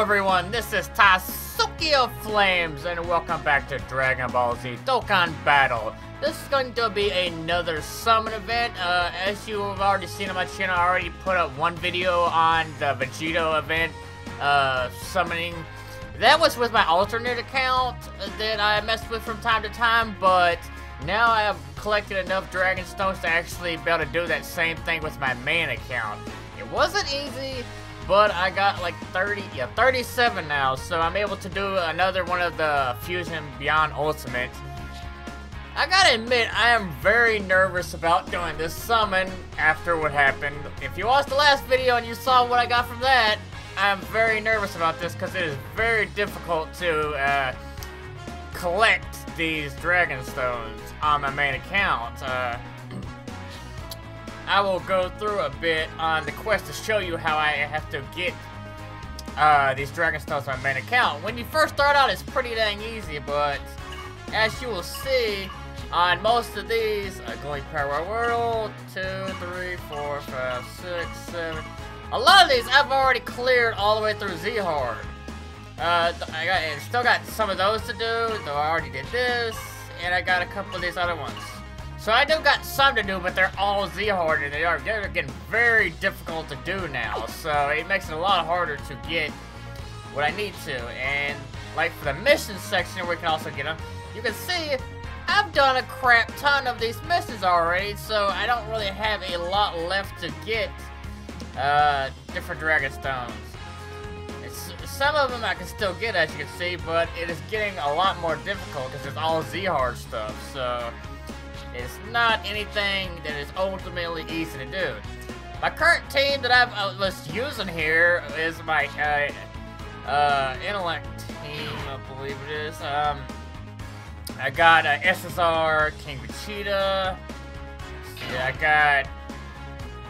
everyone, this is Tasuki of Flames, and welcome back to Dragon Ball Z Dokkan Battle. This is going to be another summon event. Uh, as you have already seen on my channel, I already put up one video on the Vegito event, uh, summoning. That was with my alternate account that I messed with from time to time, but now I have collected enough Dragon Stones to actually be able to do that same thing with my main account. It wasn't easy, but I got like 30, yeah, 37 now, so I'm able to do another one of the Fusion Beyond Ultimate. I gotta admit, I am very nervous about doing this summon after what happened. If you watched the last video and you saw what I got from that, I'm very nervous about this because it is very difficult to uh, collect these Dragon Stones on my main account. Uh, I will go through a bit on the quest to show you how I have to get uh, these Dragon Stones on my main account. When you first start out, it's pretty dang easy, but as you will see, on most of these, uh, going Power World, 2, 3, 4, 5, 6, 7, a lot of these I've already cleared all the way through Z-Hard. Uh, I got, I still got some of those to do, though I already did this, and I got a couple of these other ones. So I do got some to do, but they're all Z-hard, and they are they're getting very difficult to do now. So it makes it a lot harder to get what I need to. And like for the mission section, we can also get them. You can see I've done a crap ton of these missions already, so I don't really have a lot left to get uh, different Dragon Stones. Some of them I can still get, as you can see, but it is getting a lot more difficult because it's all Z-hard stuff. So. It's not anything that is ultimately easy to do. My current team that I've uh, was using here is my uh, uh, intellect team, I believe it is. Um, I got uh, SSR King Vegeta. Yeah, I got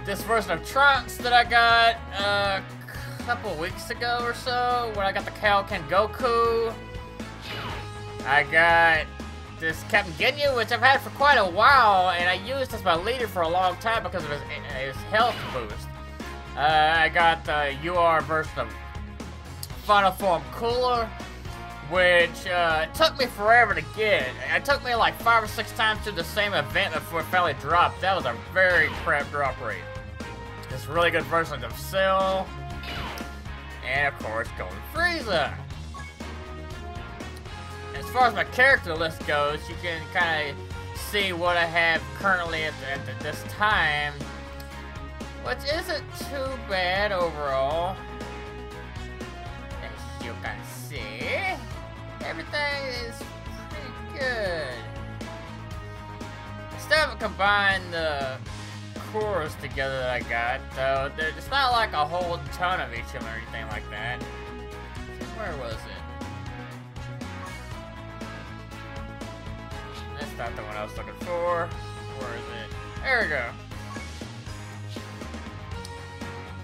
this version of Trunks that I got uh, a couple weeks ago or so when I got the Kaioken Goku. I got this Captain Ginyu, which I've had for quite a while, and I used as my leader for a long time because of his, his health boost. Uh, I got the UR version of Final Form Cooler, which uh, took me forever to get. It took me like five or six times to the same event before it finally dropped. That was a very crap drop rate. This really good version of Cell, and of course Golden Frieza as far as my character list goes, you can kind of see what I have currently at, the, at this time, which isn't too bad overall. As you can see, everything is pretty good. I still haven't combined the cores together that I got, though. It's not like a whole ton of each of them or anything like that. Where was it? Not the one I was looking for. Where is it? There we go.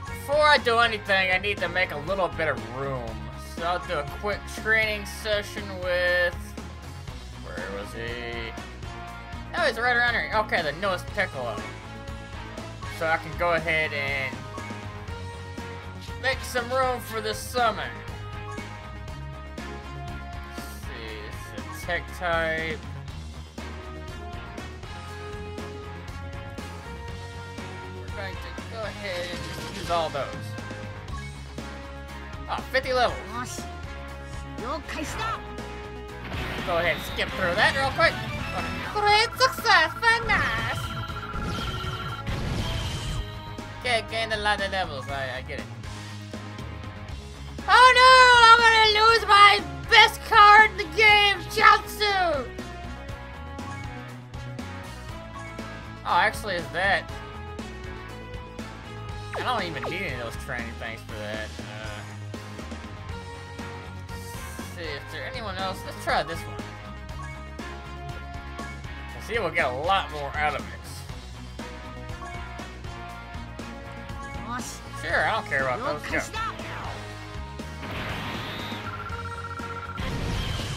Before I do anything, I need to make a little bit of room. So I'll do a quick training session with... Where was he? Oh, he's right around here. Okay, the newest Piccolo. So I can go ahead and make some room for this summon. Let's see, it's a tech type. Ahead and use all those. Oh, 50 levels. Go ahead and skip through that real quick. Great success, Magnus! Okay, gained a lot of levels, I, I get it. Oh no! I'm gonna lose my best card in the game, Chiaotzu! Oh, actually, is that I don't even need any of those training things for that. Uh, see if there's anyone else. Let's try this one. Let's see, we'll get a lot more out of it. Sure, I don't care about those. Go.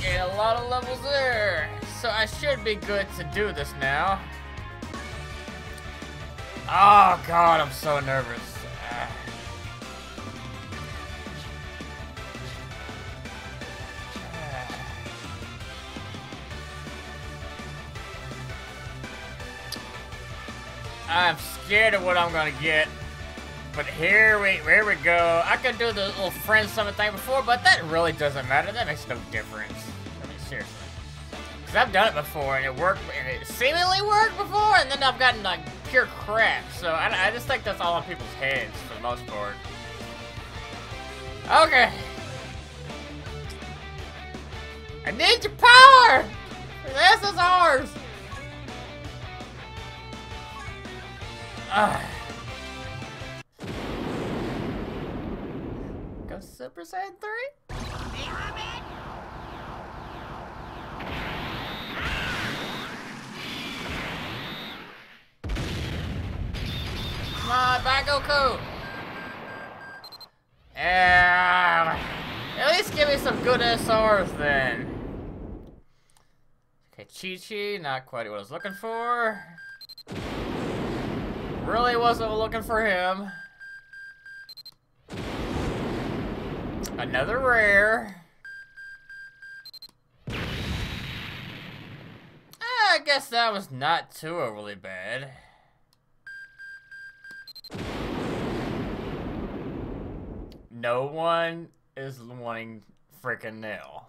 Get a lot of levels there. So I should be good to do this now. Oh god, I'm so nervous. I'm scared of what I'm gonna get. But here we here we go. I could do the little friend summon thing before, but that really doesn't matter. That makes no difference. I mean, seriously. Because I've done it before, and it worked, and it seemingly worked before, and then I've gotten, like, pure crap. So I, I just think that's all on people's heads, for the most part. Okay. I need your power! This is ours! Ugh. Go Super Saiyan 3? Come on, back Goku! Yeah. At least give me some good SRs then. Okay, Chi-Chi, not quite what I was looking for. Really wasn't looking for him. Another rare. I guess that was not too overly bad. No one is wanting freaking Nail.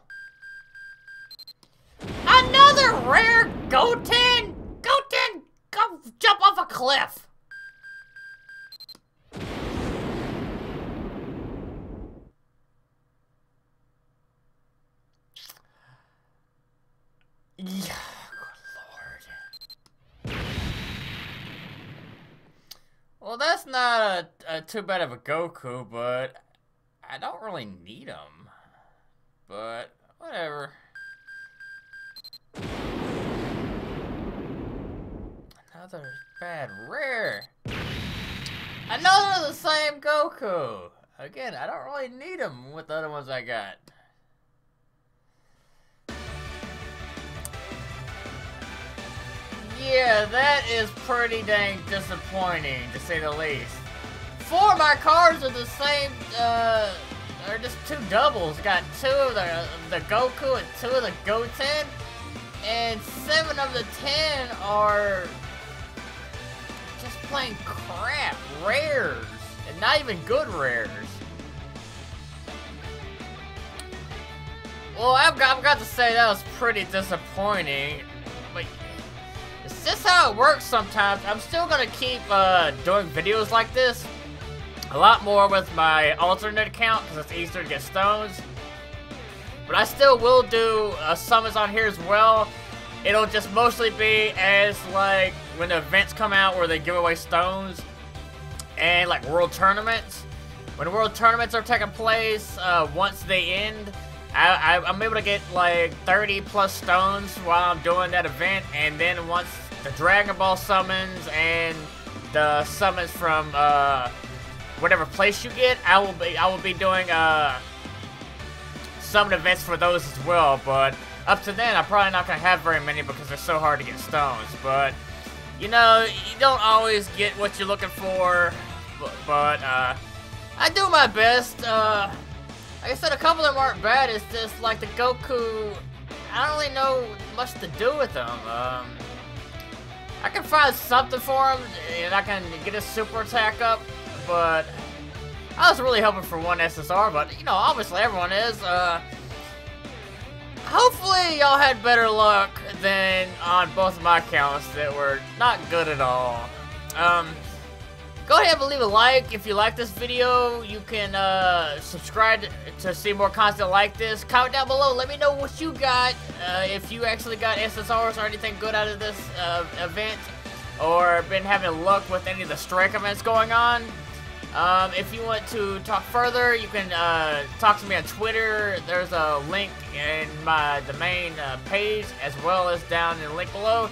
Another rare Goten! Goten, go jump off a cliff! Yeah, good lord. Well, that's not a, a too bad of a Goku, but I don't really need him. But, whatever. Another bad rare. Another the same Goku. Again, I don't really need him with the other ones I got. Yeah, that is pretty dang disappointing, to say the least. Four of my cards are the same, uh, are just two doubles. Got two of the, the Goku and two of the Goten. And seven of the ten are just plain crap, rares. And not even good rares. Well, I've got, I've got to say that was pretty disappointing. It's just how it works sometimes. I'm still gonna keep uh, doing videos like this. A lot more with my alternate account, because it's easier to get stones. But I still will do uh, summons on here as well. It'll just mostly be as, like, when the events come out where they give away stones. And, like, world tournaments. When world tournaments are taking place, uh, once they end, I, I, I'm able to get, like, 30 plus stones while I'm doing that event. And then once the Dragon Ball summons and the summons from, uh whatever place you get, I will be I will be doing uh some events for those as well, but up to then I'm probably not gonna have very many because they're so hard to get stones. But you know, you don't always get what you're looking for, but uh I do my best. Uh like I said, a couple of them aren't bad, it's just like the Goku I don't really know much to do with them. Um I can find something for him, and I can get his super attack up, but I was really hoping for one SSR, but, you know, obviously everyone is. Uh, hopefully y'all had better luck than on both of my accounts that were not good at all. Um, go ahead and leave a like if you like this video. You can uh, subscribe to see more content like this. Comment down below. Let me know what you got. Uh, if you actually got SSRs or anything good out of this uh, event. Or been having luck with any of the strike events going on. Um, if you want to talk further, you can uh, talk to me on Twitter. There's a link in my the main uh, page as well as down in the link below.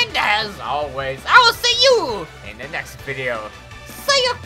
And as always, I will see you in the next video. See ya!